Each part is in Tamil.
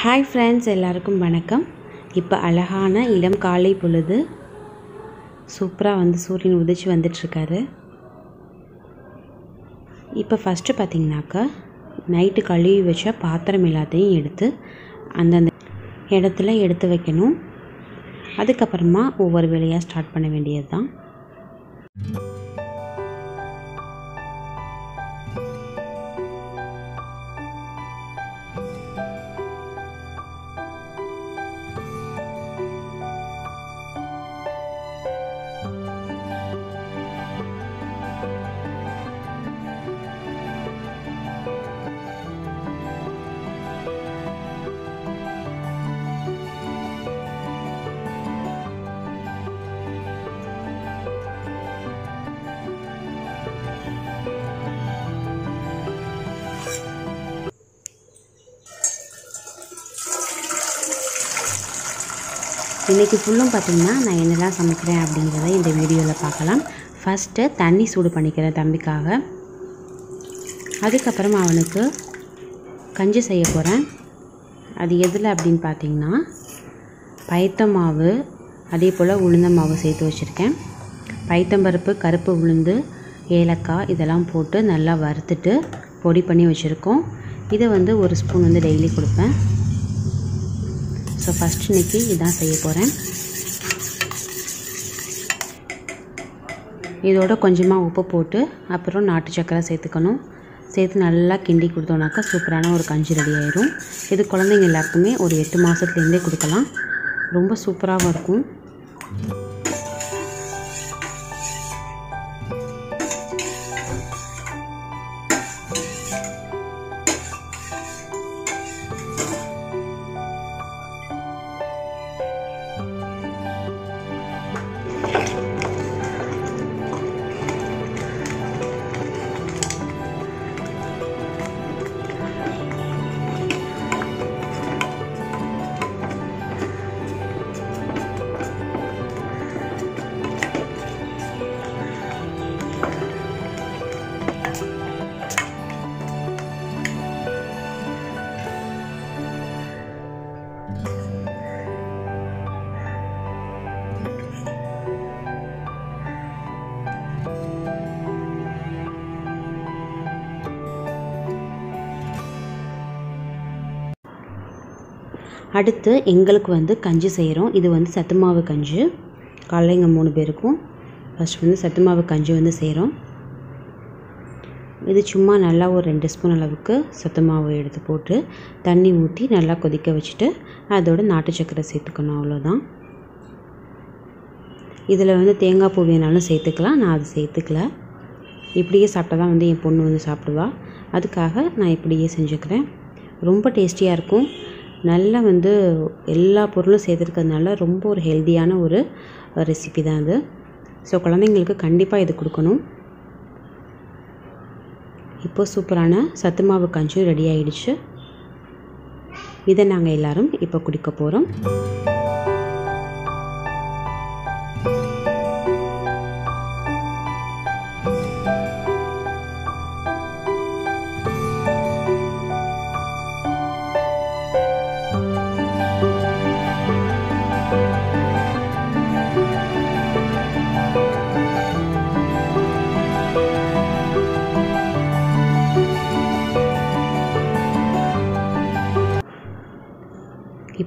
ஹாய் ஃப்ரெண்ட்ஸ் எல்லாருக்கும் வணக்கம். இப்போ அழகான இளம் காலை பொழுது சூப்பராக வந்து சூரியன் உதிச்சு வந்துட்டுருக்காரு இப்போ ஃபஸ்ட்டு பார்த்தீங்கன்னாக்கா நைட்டு கழுவி வச்ச பாத்திரம் எல்லாத்தையும் எடுத்து அந்தந்த இடத்துல எடுத்து வைக்கணும். அதுக்கப்புறமா ஒவ்வொரு வேலையாக ஸ்டார்ட் பண்ண வேண்டியது தான் இன்றைக்கி ஃபுல்லும் பார்த்திங்கன்னா நான் என்னெல்லாம் சமைக்கிறேன் அப்படிங்கிறத இந்த வீடியோவில் பார்க்கலாம். ஃபஸ்ட்டு தண்ணி சூடு பண்ணிக்கிறேன் தம்பிக்காக. அதுக்கப்புறமா அவனுக்கு கஞ்சி செய்ய போகிறேன் அது எதில் அப்படின்னு பார்த்தீங்கன்னா பயத்த மாவு அதே போல் உளுந்த மாவு சேர்த்து வச்சுருக்கேன். பைத்தம்பருப்பு கருப்பு உளுந்து ஏலக்காய் இதெல்லாம் போட்டு நல்லா வறுத்துட்டு பொடி பண்ணி வச்சுருக்கோம். இதை வந்து ஒரு ஸ்பூன் வந்து டெய்லி கொடுப்பேன். ஸோ ஃபஸ்ட் இன்றைக்கி இதான் செய்ய போகிறேன் இதோட கொஞ்சமாக உப்பு போட்டு அப்புறம் நாட்டு சக்கரை சேர்த்துக்கணும். சேர்த்து நல்லா கிண்டி கொடுத்தோனாக்கா சூப்பரான ஒரு கஞ்சி ரெடி ஆயிரும். இது குழந்தைங்க எல்லாருக்குமே ஒரு எட்டு மாதத்துலேருந்தே கொடுக்கலாம். ரொம்ப சூப்பராகவும் இருக்கும். அடுத்து எங்களுக்கு வந்து கஞ்சி செய்கிறோம் இது வந்து சத்து மாவு கஞ்சி எங்கள் மூணு பேருக்கும். ஃபஸ்ட் வந்து சத்து மாவு கஞ்சி வந்து செய்கிறோம் இது சும்மா நல்லா ஒரு ரெண்டு ஸ்பூன் அளவுக்கு சத்து மாவு எடுத்து போட்டு தண்ணி ஊற்றி நல்லா கொதிக்க வச்சுட்டு அதோட நாட்டு சக்கரை சேர்த்துக்கணும். அவ்வளோதான் இதில் வந்து தேங்காய் பூ வேணாலும் சேர்த்துக்கலாம். நான் அது சேர்த்துக்கல. இப்படியே சாப்பிட்டா தான் வந்து என் பொண்ணு வந்து சாப்பிடுவா. அதுக்காக நான் இப்படியே செஞ்சுக்கிறேன். ரொம்ப டேஸ்டியாக இருக்கும். நல்லா வந்து எல்லா பொருளும் சேர்த்துருக்கறதுனால ரொம்ப ஒரு ஹெல்த்தியான ஒரு ரெசிபி தான் அது. ஸோ குழந்தைங்களுக்கு கண்டிப்பாக இது கொடுக்கணும். இப்போ சூப்பரான சத்து மாவு கஞ்சும் ரெடி ஆகிடுச்சு இதை நாங்கள் எல்லோரும் இப்போ குடிக்க போகிறோம்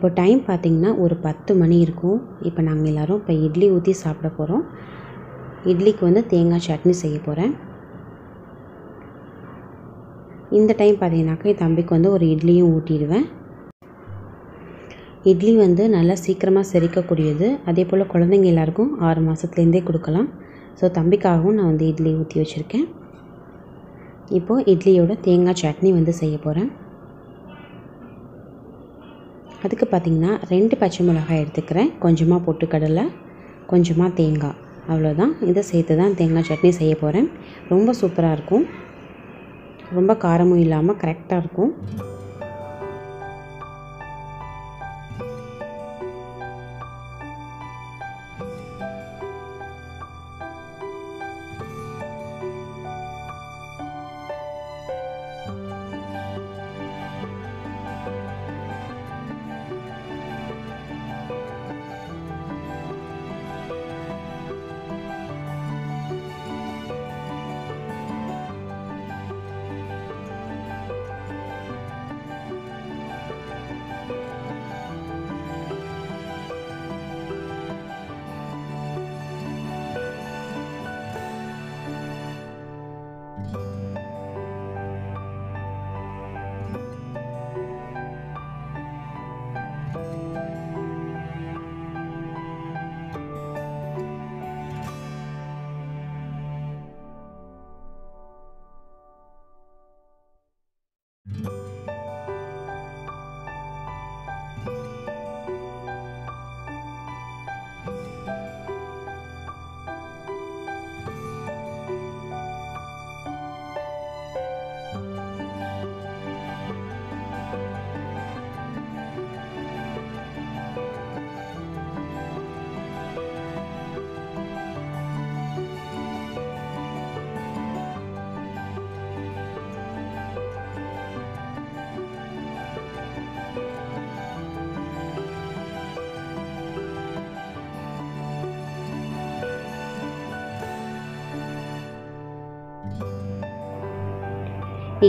இப்போ டைம் பார்த்திங்கன்னா ஒரு பத்து மணி இருக்கும். இப்போ நாங்கள் எல்லோரும் இப்போ இட்லி ஊற்றி சாப்பிட போகிறோம் இட்லிக்கு வந்து தேங்காய் சட்னி செய்ய போகிறேன் இந்த டைம் பார்த்தீங்கன்னாக்கா என் தம்பிக்கு வந்து ஒரு இட்லியும் ஊட்டிடுவேன். இட்லி வந்து நல்லா சீக்கிரமாக செரிக்கக்கூடியது. அதே போல் குழந்தைங்க எல்லாருக்கும் ஆறு மாதத்துலேருந்தே கொடுக்கலாம். ஸோ தம்பிக்காகவும் நான் வந்து இட்லி ஊற்றி வச்சுருக்கேன். இப்போது இட்லியோட தேங்காய் சட்னி வந்து செய்ய போகிறேன் அதுக்கு பார்த்திங்கன்னா ரெண்டு பச்சை மிளகாய் எடுத்துக்கிறேன். கொஞ்சமாக பொட்டுக்கடலை கொஞ்சமாக தேங்காய். அவ்வளோதான் இதை சேர்த்து தான் தேங்காய் சட்னி செய்ய போகிறேன் ரொம்ப சூப்பராக இருக்கும். ரொம்ப காரமும் இல்லாமல் கரெக்டாக இருக்கும்.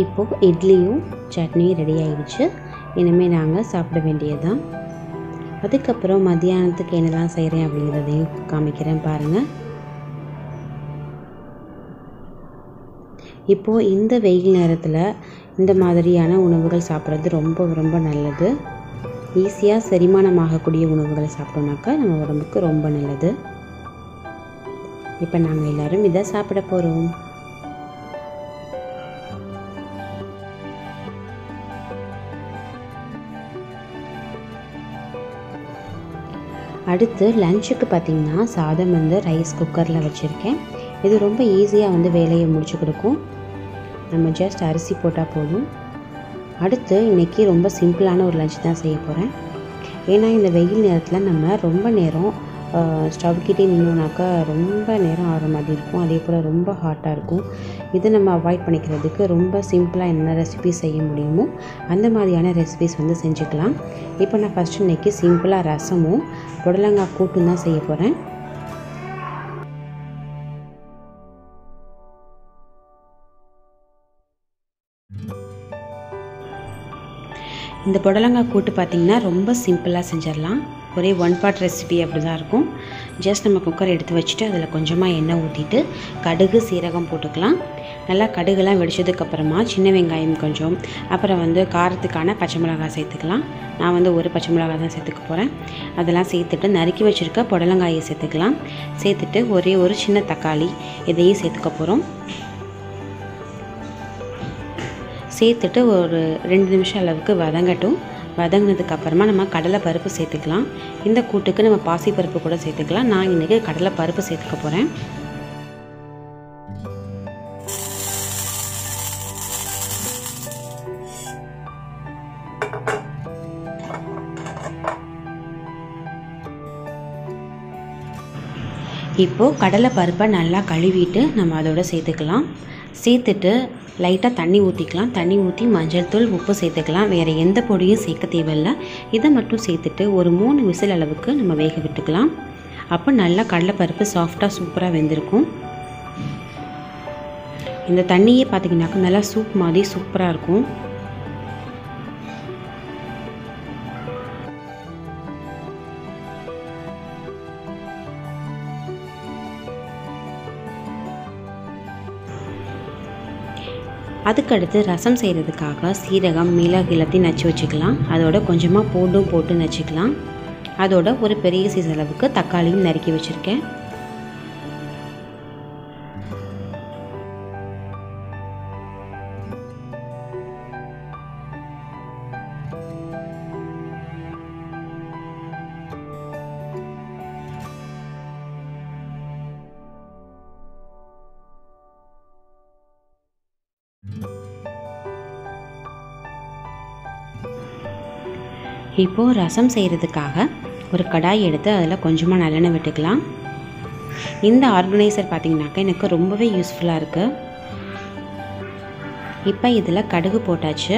இப்போது இட்லியும் சட்னியும் ரெடி ஆயிடுச்சு. இனிமேல் நாங்கள் சாப்பிட வேண்டியதுதான். அதுக்கப்புறம் மத்தியானத்துக்கு என்னெல்லாம் செய்கிறேன் அப்படிங்கிறதையும் காமிக்கிறேன் பாருங்கள் இப்போது இந்த வெயில் நேரத்தில் இந்த மாதிரியான உணவுகள் சாப்பிட்றது ரொம்ப ரொம்ப நல்லது. ஈஸியாக செரிமானமாகக்கூடிய உணவுகளை சாப்பிட்டோம்னாக்கா நம்ம உடம்புக்கு ரொம்ப நல்லது. இப்போ நாங்கள் எல்லோரும் இதை சாப்பிட போகிறோம் அடுத்து லஞ்சுக்கு பார்த்திங்கன்னா சாதம் வந்து ரைஸ் குக்கரில் வச்சுருக்கேன். இது ரொம்ப ஈஸியாக வந்து வேலையை முடிச்சு கொடுக்கும். நம்ம ஜஸ்ட் அரிசி போட்டால் போதும். அடுத்து இன்றைக்கி ரொம்ப சிம்பிளான ஒரு லஞ்ச் தான் செய்ய போகிறேன் ஏன்னா இந்த வெயில் நேரத்தில் நம்ம ரொம்ப நேரம் ஸ்டவ் கிட்டே நின்னோனாக்கா ரொம்ப நேரம் ஆகிற மாதிரி இருக்கும். அதே போல் ரொம்ப ஹாட்டாக இருக்கும். இதை நம்ம அவாய்ட் பண்ணிக்கிறதுக்கு ரொம்ப சிம்பிளாக என்ன ரெசிபி செய்ய முடியுமோ அந்த மாதிரியான ரெசிபிஸ் வந்து செஞ்சுக்கலாம். இப்போ நான் ஃபஸ்ட்டு இன்றைக்கி சிம்பிளாக ரசமும் புடலங்காய் கூட்டும் தான் செய்ய போகிறேன் இந்த புடலங்காய் கூட்டு பார்த்திங்கன்னா ரொம்ப சிம்பிளாக செஞ்சிடலாம். ஒரே ஒன் பார்ட் ரெசிபி அப்படி தான் இருக்கும். ஜஸ்ட் நம்ம குக்கர் எடுத்து வச்சுட்டு அதில் கொஞ்சமாக எண்ணெய் ஊற்றிட்டு கடுகு சீரகம் போட்டுக்கலாம். நல்லா கடுகுலாம் வெடிச்சதுக்கப்புறமா சின்ன வெங்காயம் கொஞ்சம். அப்புறம் வந்து காரத்துக்கான பச்சை மிளகாய் சேர்த்துக்கலாம். நான் வந்து ஒரு பச்சை மிளகாய் தான் சேர்த்துக்க போகிறேன் அதெல்லாம் சேர்த்துட்டு நறுக்கி வச்சுருக்க புடலங்காயை சேர்த்துக்கலாம். சேர்த்துட்டு ஒரே ஒரு சின்ன தக்காளி இதையும் சேர்த்துக்க போகிறோம் சேர்த்துட்டு ஒரு ரெண்டு நிமிஷம் அளவுக்கு வதங்கட்டும். வதங்கினதுக்கு அப்புறமா நம்ம கடலை பருப்பு சேர்த்துக்கலாம். இந்த கூட்டுக்கு நம்ம பாசி பருப்பு கூட சேர்த்துக்கலாம். நான் இன்றைக்கி கடலை பருப்பு சேர்த்துக்க போகிறேன் இப்போது கடலை பருப்பை நல்லா கழுவிட்டு நம்ம அதோட சேர்த்துக்கலாம். சேர்த்துட்டு லைட்டாக தண்ணி ஊற்றிக்கலாம் தண்ணி ஊற்றி மஞ்சள் தூள் உப்பு சேர்த்துக்கலாம். வேறு எந்த பொடியும் சேர்க்க தேவையில்லை. இதை மட்டும் சேர்த்துட்டு ஒரு மூணு விசில் அளவுக்கு நம்ம வேக விட்டுக்கலாம். அப்போ நல்லா கடலைப்பருப்பு சாஃப்டாக சூப்பராக வெந்திருக்கும். இந்த தண்ணியே பார்த்திங்கனாக்கா நல்லா சூப் மாதிரி சூப்பராக இருக்கும். அதுக்கடுத்து ரசம் செய்கிறதுக்காக சீரகம் மிளகு எல்லாத்தையும் நச்சு வச்சுக்கலாம். அதோட கொஞ்சமாக பூண்டும் போட்டு நச்சுக்கலாம். அதோட ஒரு பெரிய சீஸ் அளவுக்கு தக்காளியும் நறுக்கி வச்சுருக்கேன். இப்போது ரசம் செய்கிறதுக்காக ஒரு கடாய் எடுத்து அதில் கொஞ்சமாக நல்லெண்ணெய் விட்டுக்கலாம். இந்த ஆர்கனைசர் பார்த்திங்கனாக்கா எனக்கு ரொம்பவே யூஸ்ஃபுல்லாக இருக்குது இப்போ இதில் கடுகு போட்டாச்சு.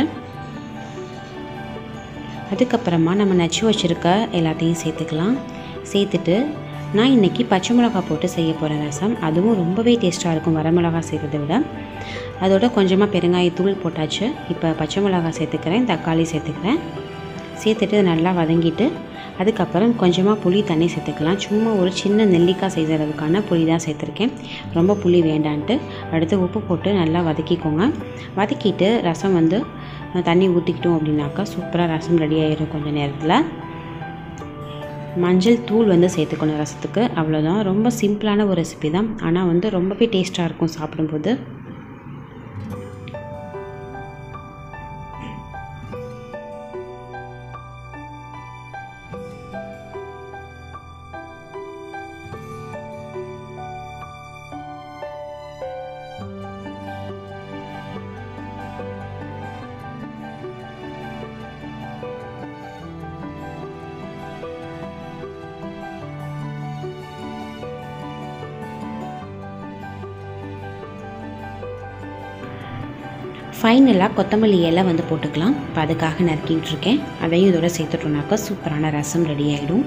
அதுக்கப்புறமா நம்ம நச்சு வச்சுருக்க எல்லாத்தையும் சேர்த்துக்கலாம். சேர்த்துட்டு நான் இன்றைக்கி பச்சை மிளகா போட்டு செய்ய போகிறேன் ரசம். அதுவும் ரொம்பவே டேஸ்ட்டாக இருக்கும். வரமிளகா செய்கிறத விட. அதோட கொஞ்சமாக பெருங்காயத்தூள் போட்டாச்சு. இப்போ பச்சை மிளகா சேர்த்துக்கிறேன். தக்காளி சேர்த்துக்கிறேன். சேர்த்துட்டு நல்லா வதங்கிட்டு அதுக்கப்புறம் கொஞ்சமாக புளி தண்ணி சேர்த்துக்கலாம். சும்மா ஒரு சின்ன நெல்லிக்காய் செய்கிற அளவுக்கான புளி தான் சேர்த்துருக்கேன். ரொம்ப புளி வேண்டான்ட்டு. அடுத்து உப்பு போட்டு நல்லா வதக்கிக்கோங்க. வதக்கிட்டு ரசம் வந்து தண்ணி ஊற்றிக்கிட்டோம் அப்படின்னாக்கா சூப்பராக ரசம் ரெடி ஆகிடும் கொஞ்சம் நேரத்தில். மஞ்சள் தூள் வந்து சேர்த்துக்கணும் ரசத்துக்கு. அவ்வளோதான் ரொம்ப சிம்பிளான ஒரு ரெசிபி தான். ஆனால் வந்து ரொம்பவே டேஸ்ட்டாக இருக்கும் சாப்பிடும்போது. ஃபைனலாக கொத்தமல்லி இலை வந்து போட்டுக்கலாம். இப்போ அதுக்காக நறுக்கிட்டு இருக்கேன். அதையும் இதோட சேர்த்துட்டோம்னாக்கா சூப்பரான ரசம் ரெடி ஆகிடும்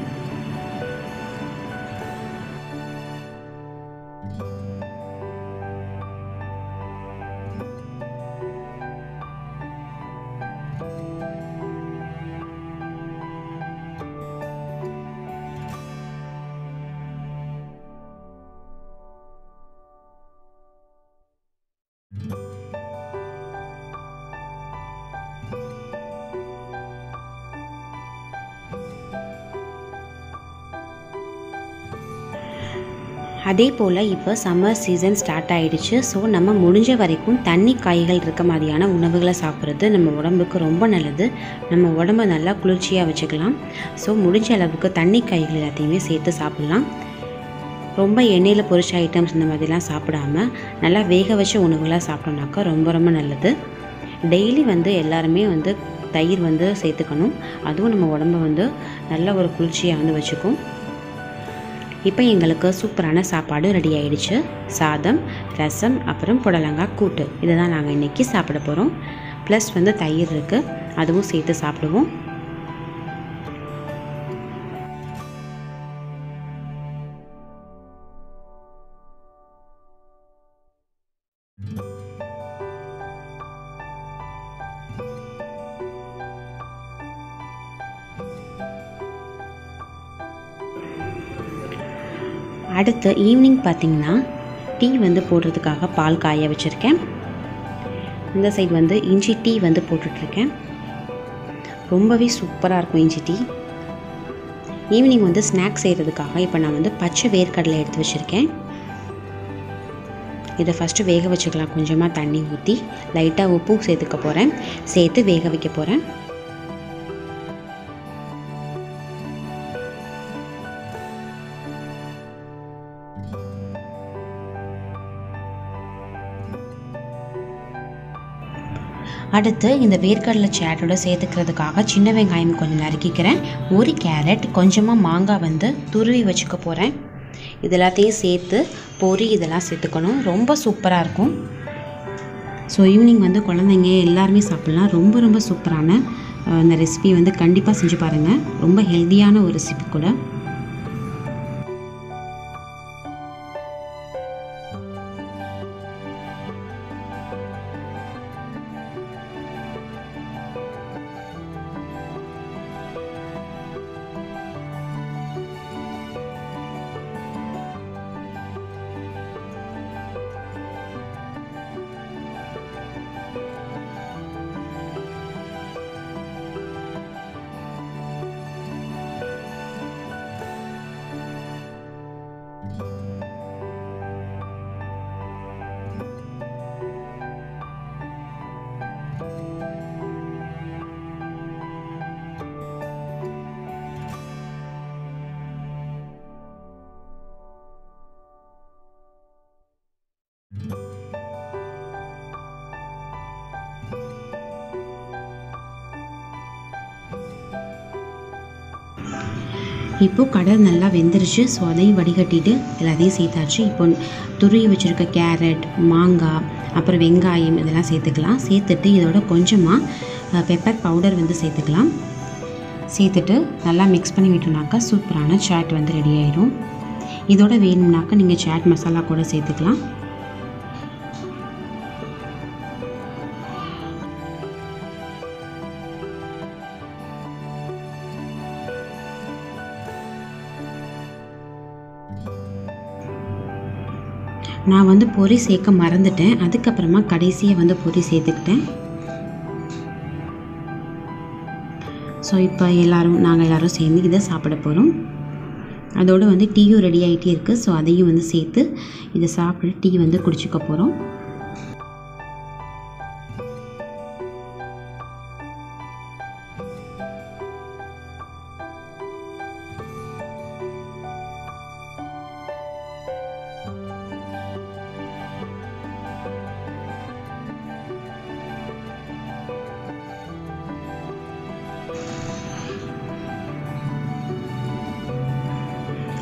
அதே போல் இப்போ சம்மர் சீசன் ஸ்டார்ட் ஆகிடுச்சு ஸோ நம்ம முடிஞ்ச வரைக்கும் தண்ணி காய்கள் இருக்க மாதிரியான உணவுகளை சாப்பிட்றது நம்ம உடம்புக்கு ரொம்ப நல்லது. நம்ம உடம்ப நல்லா குளிர்ச்சியாக வச்சுக்கலாம். ஸோ முடிஞ்ச அளவுக்கு தண்ணி காய்கள் எல்லாத்தையுமே சேர்த்து சாப்பிட்லாம். ரொம்ப எண்ணெயில் பொரிச்ச ஐட்டம்ஸ் இந்த மாதிரிலாம் சாப்பிடாம நல்லா வேக வச்ச உணவுகளாக சாப்பிட்டோம்னாக்கா ரொம்ப ரொம்ப நல்லது. டெய்லி வந்து எல்லாருமே வந்து தயிர் வந்து சேர்த்துக்கணும். அதுவும் நம்ம உடம்ப வந்து நல்ல ஒரு குளிர்ச்சியாக வந்து வச்சுக்கும். இப்போ எங்களுக்கு சூப்பரான சாப்பாடு ரெடி ஆயிடுச்சு. சாதம் ரசம் அப்புறம் புடலங்காய் கூட்டு. இதை தான் நாங்கள் இன்றைக்கி சாப்பிட போகிறோம் ப்ளஸ் வந்து தயிர் இருக்குது அதுவும் சேர்த்து சாப்பிடுவோம். அடுத்து ஈவினிங் பார்த்திங்கன்னா டீ வந்து போடுறதுக்காக பால் காய வச்சுருக்கேன். இந்த சைடு வந்து இஞ்சி டீ வந்து போட்டுட்ருக்கேன். ரொம்பவே சூப்பராக இருக்கும் இஞ்சி டீ ஈவினிங் வந்து ஸ்நாக்ஸ் செய்கிறதுக்காக இப்போ நான் வந்து பச்சை வேர்க்கடலை எடுத்து வச்சுருக்கேன். இதை ஃபஸ்ட்டு வேக வச்சுக்கலாம். கொஞ்சமாக தண்ணி ஊற்றி லைட்டாக உப்பும் சேர்த்துக்க போகிறேன் சேர்த்து வேக வைக்க போகிறேன் அடுத்து இந்த வேர்க்கடலை சேட்டோட சேர்த்துக்கிறதுக்காக சின்ன வெங்காயம் கொஞ்சம் நறுக்கிக்கிறேன். ஒரு கேரட் கொஞ்சமாக மாங்காய் வந்து துருவி வச்சுக்க போகிறேன் இது எல்லாத்தையும் சேர்த்து பொரி இதெல்லாம் சேர்த்துக்கணும். ரொம்ப சூப்பராக இருக்கும். ஸோ ஈவினிங் வந்து குழந்தைங்க எல்லாருமே சாப்பிட்லாம். ரொம்ப ரொம்ப சூப்பரான இந்த ரெசிபி வந்து கண்டிப்பாக செஞ்சு பாருங்கள் ரொம்ப ஹெல்த்தியான ஒரு ரெசிபி கூட. இப்போது கடல் நல்லா வெந்துருச்சு. ஸோ அதையும் வடிகட்டிட்டு எல்லாத்தையும் சேர்த்தாச்சு. இப்போ துருவி வச்சுருக்க கேரட் மாங்காய் அப்புறம் வெங்காயம் இதெல்லாம் சேர்த்துக்கலாம். சேர்த்துட்டு இதோட கொஞ்சமாக பெப்பர் பவுடர் வந்து சேர்த்துக்கலாம். சேர்த்துட்டு நல்லா மிக்ஸ் பண்ணி விட்டோம்னாக்கா சூப்பரான சாட் வந்து ரெடி ஆயிடும் இதோட வேணும்னாக்கா நீங்கள் சாட் மசாலா கூட சேர்த்துக்கலாம். நான் வந்து பொரி சேர்க்க மறந்துட்டேன். அதுக்கப்புறமா கடைசியை வந்து பொரி சேர்த்துக்கிட்டேன். ஸோ இப்போ எல்லோரும் நாங்கள் எல்லோரும் சேர்ந்து இதை சாப்பிட போகிறோம் அதோடு வந்து டீயும் ரெடி ஆகிட்டே இருக்குது ஸோ அதையும் வந்து சேர்த்து இதை சாப்பிட்டு டீ வந்து குடிச்சிக்க போகிறோம்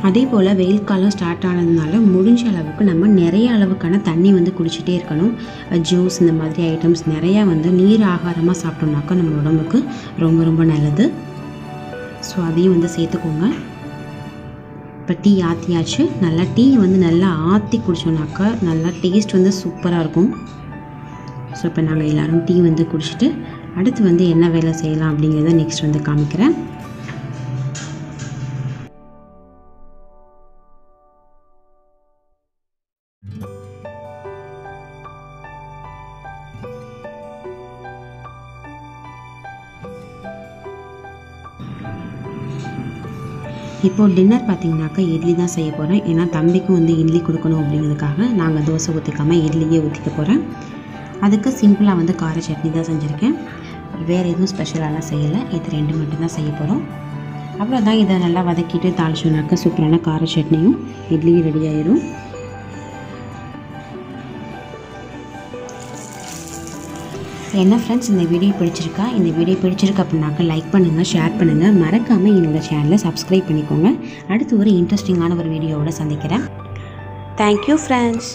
அதே போல் வெயில் காலம் ஸ்டார்ட் ஆனதுனால முடிஞ்ச அளவுக்கு நம்ம நிறைய அளவுக்கான தண்ணி வந்து குடிச்சிட்டே இருக்கணும். ஜூஸ் இந்த மாதிரி ஐட்டம்ஸ் நிறையா வந்து நீர் ஆகாரமாக சாப்பிட்டோம்னாக்கா நம்ம உடம்புக்கு ரொம்ப ரொம்ப நல்லது. ஸோ அதையும் வந்து சேர்த்துக்கோங்க. இப்போ டீ ஆற்றியாச்சு நல்லா டீ வந்து நல்லா ஆற்றி குடித்தோம்னாக்கா நல்லா டேஸ்ட் வந்து சூப்பராக இருக்கும். ஸோ இப்போ நாங்கள் எல்லோரும் டீ வந்து குடிச்சிட்டு அடுத்து வந்து என்ன வேலை செய்யலாம் அப்படிங்கிறத நெக்ஸ்ட் வந்து காமிக்கிறேன். இப்போது டின்னர் பார்த்தீங்கன்னாக்கா இட்லி தான் செய்ய போகிறேன் ஏன்னா தம்பிக்கும் வந்து இட்லி கொடுக்கணும் அப்படிங்கிறதுக்காக நாங்கள் தோசை ஊற்றிக்காமல் இட்லியே ஊற்றிக்க போகிறேன் அதுக்கு சிம்பிளாக வந்து கார சட்னி தான் செஞ்சுருக்கேன். வேறு எதுவும் ஸ்பெஷலாலாம் செய்யலை. இது ரெண்டு மட்டும்தான் செய்ய போகிறோம் அவ்வளோதான் இதை நல்லா வதக்கிட்டு தாளிச்சோம்னாக்கா சூப்பரான கார சட்னியும் இட்லியும் ரெடி ஆயிரும். என்ன ஃப்ரெண்ட்ஸ் இந்த வீடியோ பிடிச்சிருக்கா? இந்த வீடியோ பிடிச்சிருக்கு அப்படின்னாக்கா லைக் பண்ணுங்கள் ஷேர் பண்ணுங்கள் மறக்காமல் என்னோடய சேனலை சப்ஸ்கிரைப் பண்ணிக்கோங்க. அடுத்து ஒரு இன்ட்ரெஸ்டிங்கான ஒரு வீடியோவோட சந்திக்கிறேன். Thank you friends